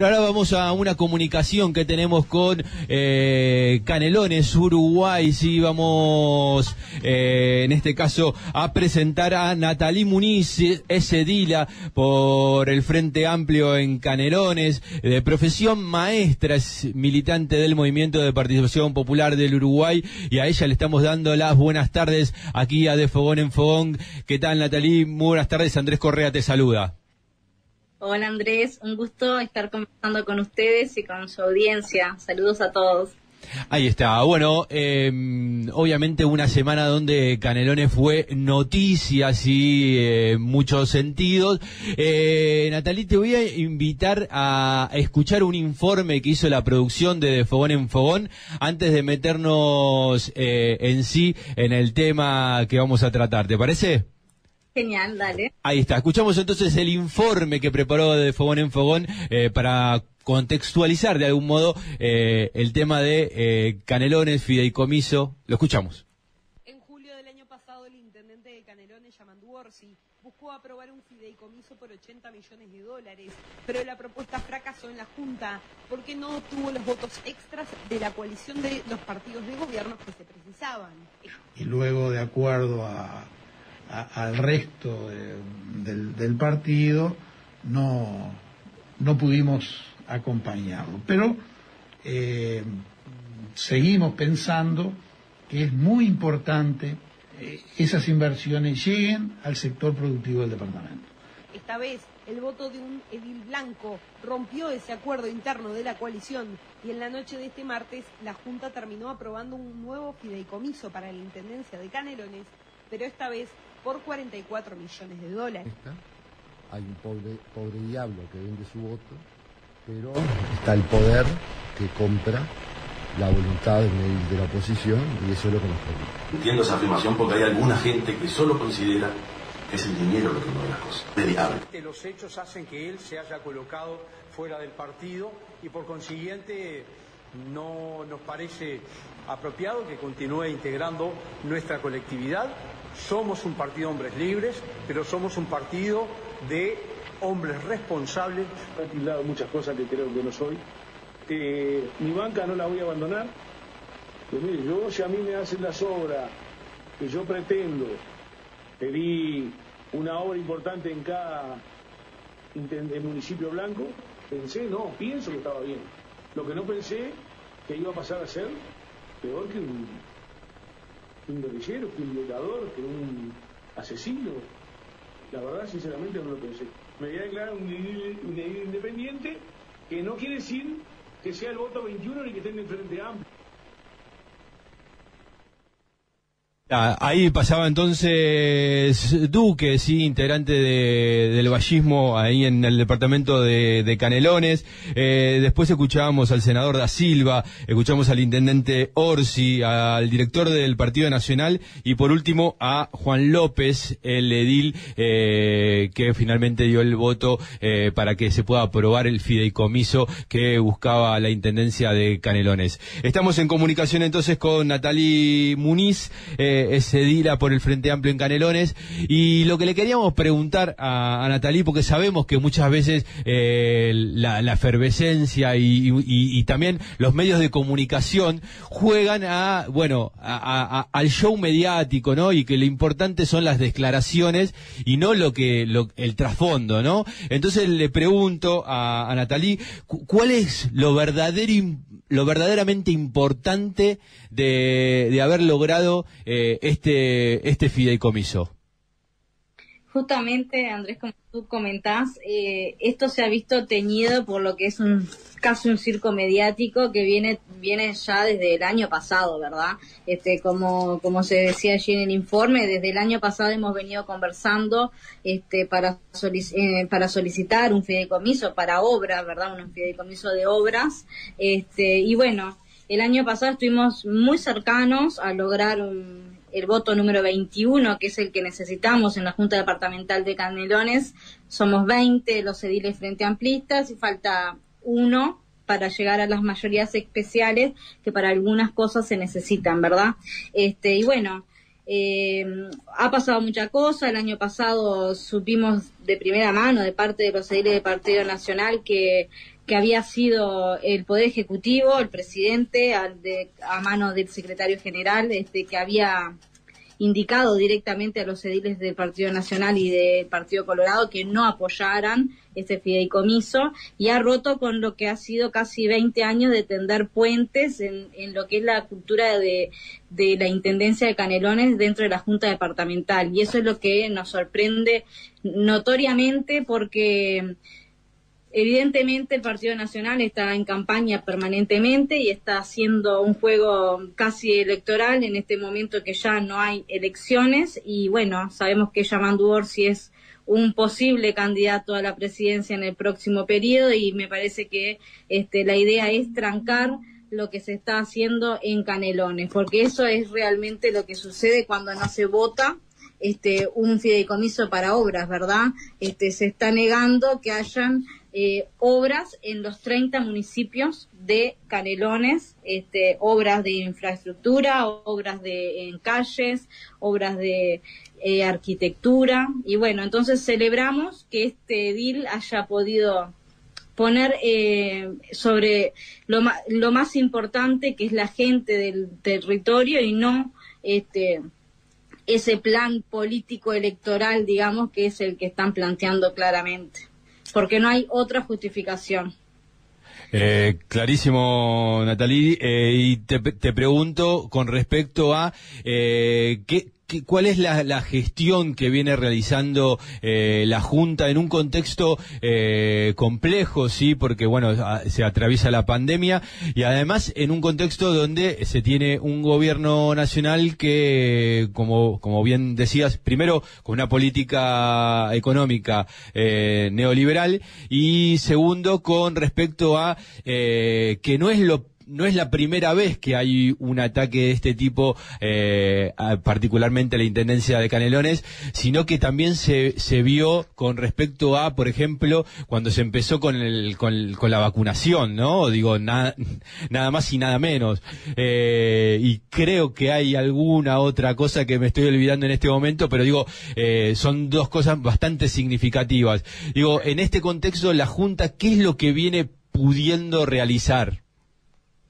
Ahora vamos a una comunicación que tenemos con eh, Canelones, Uruguay. Sí, vamos eh, en este caso a presentar a Natalí Muniz, edila por el Frente Amplio en Canelones, de profesión maestra, es militante del Movimiento de Participación Popular del Uruguay y a ella le estamos dando las buenas tardes aquí a De Fogón en Fogón. ¿Qué tal Natalí? Muy buenas tardes, Andrés Correa te saluda. Hola Andrés, un gusto estar conversando con ustedes y con su audiencia. Saludos a todos. Ahí está. Bueno, eh, obviamente una semana donde Canelones fue noticia, sí, en muchos sentidos. Eh, Natalie, te voy a invitar a escuchar un informe que hizo la producción de, de Fogón en Fogón antes de meternos eh, en sí en el tema que vamos a tratar. ¿Te parece? Genial, dale. Ahí está. Escuchamos entonces el informe que preparó de Fogón en Fogón eh, para contextualizar de algún modo eh, el tema de eh, Canelones, fideicomiso. Lo escuchamos. En julio del año pasado, el intendente de Canelones, Yamandu Orsi, buscó aprobar un fideicomiso por 80 millones de dólares, pero la propuesta fracasó en la Junta porque no obtuvo los votos extras de la coalición de los partidos de gobierno que se precisaban. Y luego, de acuerdo a a, al resto de, del, partido, no, no pudimos acompañarlo. Pero eh, seguimos pensando que es muy importante eh, esas inversiones lleguen al sector productivo del departamento. Esta vez el voto de un edil blanco rompió ese acuerdo interno de la coalición y en la noche de este martes la Junta terminó aprobando un nuevo fideicomiso para la Intendencia de Canelones, pero esta vez por 44 millones de dólares. Hay un pobre, pobre diablo que vende su voto, pero está el poder que compra la voluntad de, la oposición y eso es lo que nos preocupa. Entiendo esa afirmación porque hay alguna gente que solo considera que es el dinero lo que mueve las cosas. De diablo. Los hechos hacen que él se haya colocado fuera del partido y por consiguiente no nos parece apropiado que continúe integrando nuestra colectividad. Somos un partido de hombres libres, pero somos un partido de hombres responsables. He tildado muchas cosas que creo que no soy. Eh, mi banca no la voy a abandonar. Pues yo si a mí me hacen las obras que yo pretendo, pedí una obra importante en cada municipio blanco, pensé, no, pienso que estaba bien. Lo que no pensé que iba a pasar a ser peor que un, que un guerrillero, que un violador, que un asesino. La verdad, sinceramente, no lo pensé. Me voy a declarar un edil independiente que no quiere decir que sea el voto 21 ni que esté en el Frente Amplio. Ah, ahí pasaba entonces Duque, sí, integrante de, del vallismo ahí en el departamento de, Canelones. Eh, después escuchábamos al senador da Silva, escuchamos al intendente Orsi, al director del Partido Nacional y por último a Juan López, el edil eh, que finalmente dio el voto eh, para que se pueda aprobar el fideicomiso que buscaba la intendencia de Canelones. Estamos en comunicación entonces con Natalie Muniz. Es edila por el Frente Amplio en Canelones. Y lo que le queríamos preguntar a, a Natalí, porque sabemos que muchas veces eh, la, efervescencia y, también los medios de comunicación juegan a, bueno, a, al show mediático, ¿no? Y que lo importante son las declaraciones y no lo que, lo, el trasfondo, ¿no? Entonces le pregunto a, a Natalí, ¿cuál es lo verdadero lo verdaderamente importante de, de haber logrado eh, este, este fideicomiso? Justamente, Andrés, como tú comentás, eh, esto se ha visto teñido por lo que es un casi un circo mediático que viene viene ya desde el año pasado, ¿verdad? Este, como como se decía allí en el informe, desde el año pasado hemos venido conversando este para eh, para solicitar un fideicomiso para obras, ¿verdad? Un fideicomiso de obras, este y bueno, el año pasado estuvimos muy cercanos a lograr un, el voto número 21, que es el que necesitamos en la Junta Departamental de Canelones. Somos 20 los ediles frente amplistas y falta uno para llegar a las mayorías especiales que para algunas cosas se necesitan, ¿verdad? Este, y bueno, eh, ha pasado mucha cosa. El año pasado supimos de primera mano de parte de los ediles del Partido Nacional que que había sido el Poder Ejecutivo, el presidente, a, de, a mano del secretario general, este, que había indicado directamente a los ediles del Partido Nacional y del Partido Colorado que no apoyaran este fideicomiso y ha roto con lo que ha sido casi 20 años de tender puentes en, en lo que es la cultura de, de la Intendencia de Canelones dentro de la Junta Departamental. Y eso es lo que nos sorprende notoriamente porque Evidentemente el Partido Nacional está en campaña permanentemente y está haciendo un juego casi electoral en este momento que ya no hay elecciones y bueno, sabemos que Yamandu Orsi es un posible candidato a la presidencia en el próximo periodo y me parece que este, la idea es trancar lo que se está haciendo en Canelones, porque eso es realmente lo que sucede cuando no se vota este, un fideicomiso para obras, ¿verdad? Este, se está negando que hayan eh, obras en los 30 municipios de Canelones, este, obras de infraestructura, obras de calles, obras de eh, arquitectura. Y bueno, entonces celebramos que este edil haya podido poner eh, sobre lo, lo más importante que es la gente del territorio y no este ese plan político electoral, digamos, que es el que están planteando claramente porque no hay otra justificación. Eh, clarísimo, Natalí. Eh, y te, te, pregunto con respecto a eh, qué, ¿Cuál es la, gestión que viene realizando eh, la Junta en un contexto eh, complejo, sí, porque bueno, se atraviesa la pandemia y además en un contexto donde se tiene un gobierno nacional que, como, como bien decías, primero con una política económica eh, neoliberal y segundo con respecto a que no es lo no es la primera vez que hay un ataque de este tipo, eh, particularmente a la Intendencia de Canelones, sino que también se, vio con respecto a, por ejemplo, cuando se empezó con, el, con, la vacunación, ¿no? Digo, nada nada más y nada menos. Eh, y creo que hay alguna otra cosa que me estoy olvidando en este momento, pero digo, eh, son dos cosas bastante significativas. Digo, en este contexto, la Junta, ¿qué es lo que viene pudiendo realizar?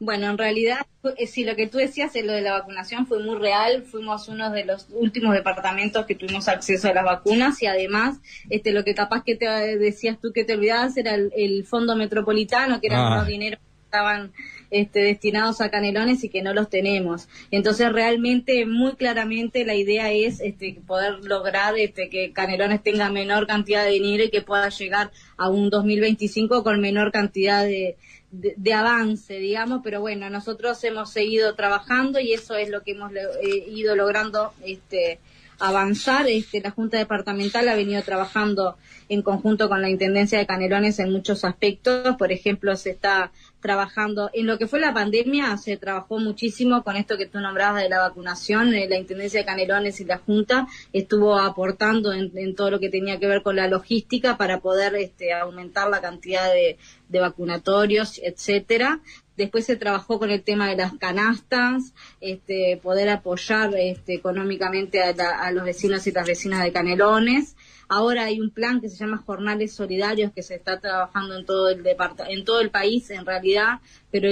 Bueno, en realidad, eh, si lo que tú decías, es lo de la vacunación, fue muy real. Fuimos uno de los últimos departamentos que tuvimos acceso a las vacunas y además, este, lo que capaz que te decías tú que te olvidabas era el, fondo metropolitano, que eran ah. unos dineros que estaban este, destinados a canelones y que no los tenemos. Entonces, realmente, muy claramente, la idea es este, poder lograr este, que canelones tenga menor cantidad de dinero y que pueda llegar a un 2025 con menor cantidad de de, avance, digamos, pero bueno, nosotros hemos seguido trabajando y eso es lo que hemos eh, ido logrando este, avanzar. Este, la Junta Departamental ha venido trabajando en conjunto con la Intendencia de Canelones en muchos aspectos. Por ejemplo, se está trabajando en lo que fue la pandemia, se trabajó muchísimo con esto que tú nombrabas de la vacunación. Eh, la Intendencia de Canelones y la Junta estuvo aportando en, todo lo que tenía que ver con la logística para poder este, aumentar la cantidad de, de vacunatorios, etcétera. Después se trabajó con el tema de las canastas, este, poder apoyar este, económicamente a, los vecinos y las vecinas de Canelones. Ahora hay un plan que se llama Jornales Solidarios que se está trabajando en todo el en todo el país en realidad, pero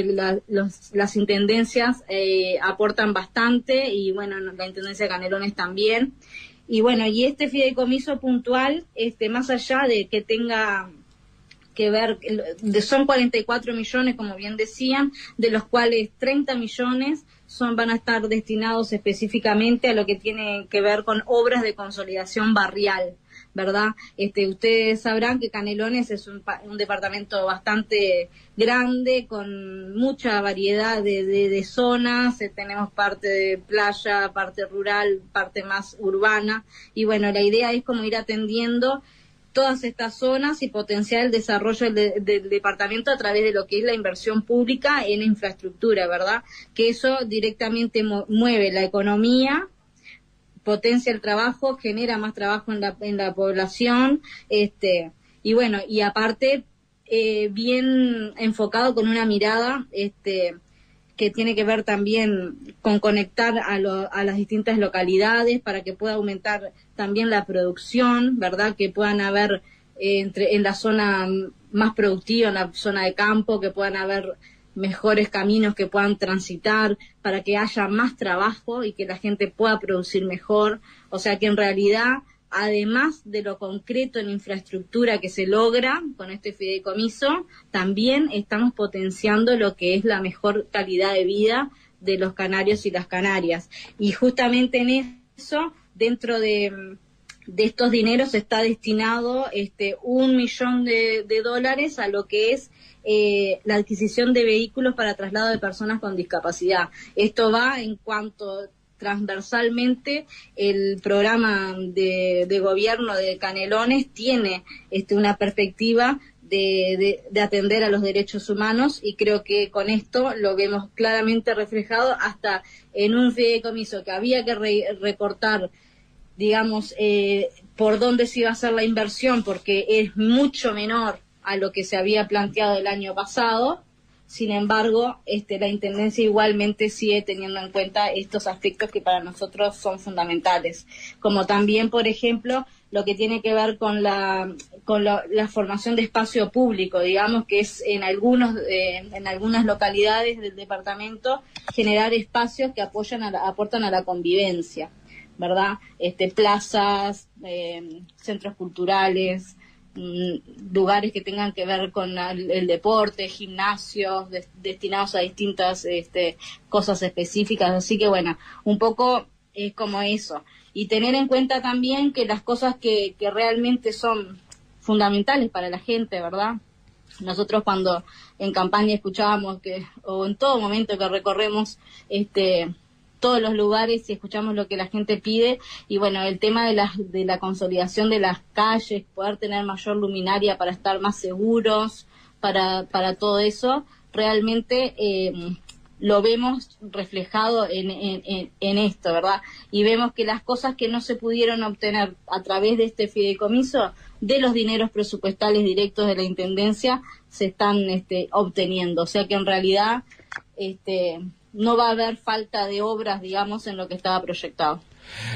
las intendencias eh, aportan bastante y bueno, la intendencia de Canelones también. Y bueno, y este fideicomiso puntual, este, más allá de que tenga que ver, son 44 millones, como bien decían, de los cuales 30 millones son, van a estar destinados específicamente a lo que tiene que ver con obras de consolidación barrial. ¿verdad? Este, ustedes sabrán que Canelones es un, un departamento bastante grande, con mucha variedad de, de, zonas, eh, tenemos parte de playa, parte rural, parte más urbana, y bueno, la idea es como ir atendiendo todas estas zonas y potenciar el desarrollo del, departamento a través de lo que es la inversión pública en infraestructura, ¿verdad? Que eso directamente mueve la economía, potencia el trabajo, genera más trabajo en la, en la población, este, y bueno, y aparte, eh, bien enfocado con una mirada, este, que tiene que ver también con conectar a, a, las distintas localidades para que pueda aumentar también la producción, ¿verdad? Que puedan haber entre, en la zona más productiva, en la zona de campo, que puedan haber mejores caminos que puedan transitar para que haya más trabajo y que la gente pueda producir mejor. O sea que en realidad, además de lo concreto en infraestructura que se logra con este fideicomiso, también estamos potenciando lo que es la mejor calidad de vida de los canarios y las canarias. Y justamente en eso, dentro de, estos dineros está destinado este, un millón de dólares a lo que es eh, la adquisición de vehículos para traslado de personas con discapacidad. Esto va en cuanto transversalmente el programa de, gobierno de Canelones tiene este, una perspectiva de, atender a los derechos humanos y creo que con esto lo vemos claramente reflejado hasta en un fideicomiso que había que recortar digamos, eh, por dónde se iba a hacer la inversión, porque es mucho menor a lo que se había planteado el año pasado. Sin embargo, este, la Intendencia igualmente sigue teniendo en cuenta estos aspectos que para nosotros son fundamentales, como también, por ejemplo, lo que tiene que ver con la, con la, formación de espacio público, digamos que es en algunos eh, en algunas localidades del departamento generar espacios que apoyan a aportan a la convivencia, ¿verdad? Este, plazas, eh, centros culturales, lugares que tengan que ver con el, deporte, gimnasios destinados a distintas este, cosas específicas. Así que bueno, un poco es como eso. Y tener en cuenta también que las cosas que, que realmente son fundamentales para la gente, ¿verdad? Nosotros cuando en campaña escuchábamos que, o en todo momento que recorremos este, todos los lugares y escuchamos lo que la gente pide. Y bueno, el tema de la, de la consolidación de las calles, poder tener mayor luminaria para estar más seguros, para, para todo eso, realmente eh, lo vemos reflejado en, en, en, esto, ¿verdad? Y vemos que las cosas que no se pudieron obtener a través de este fideicomiso, de los dineros presupuestales directos de la Intendencia, se están este, obteniendo. O sea que en realidad este, no va a haber falta de obras, digamos, en lo que estaba proyectado.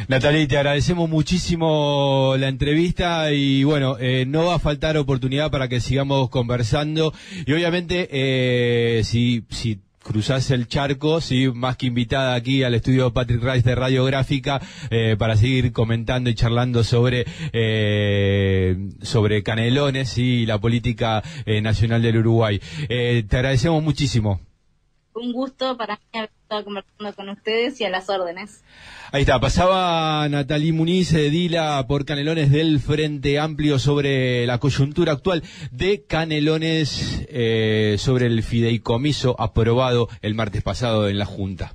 Natalie, te agradecemos muchísimo la entrevista y bueno, eh, no va a faltar oportunidad para que sigamos conversando y obviamente eh, si, si cruzás el charco, sí, más que invitada aquí al estudio Patrick Rice de Radiográfica eh, para seguir comentando y charlando sobre eh, sobre Canelones y la política eh, nacional del Uruguay. te agradecemos muchísimo un gusto para mí haber estado conversando con ustedes y a las órdenes. Ahí está, pasaba Natalie Muniz, Dila por Canelones del Frente Amplio sobre la coyuntura actual de Canelones eh, sobre el fideicomiso aprobado el martes pasado en la Junta.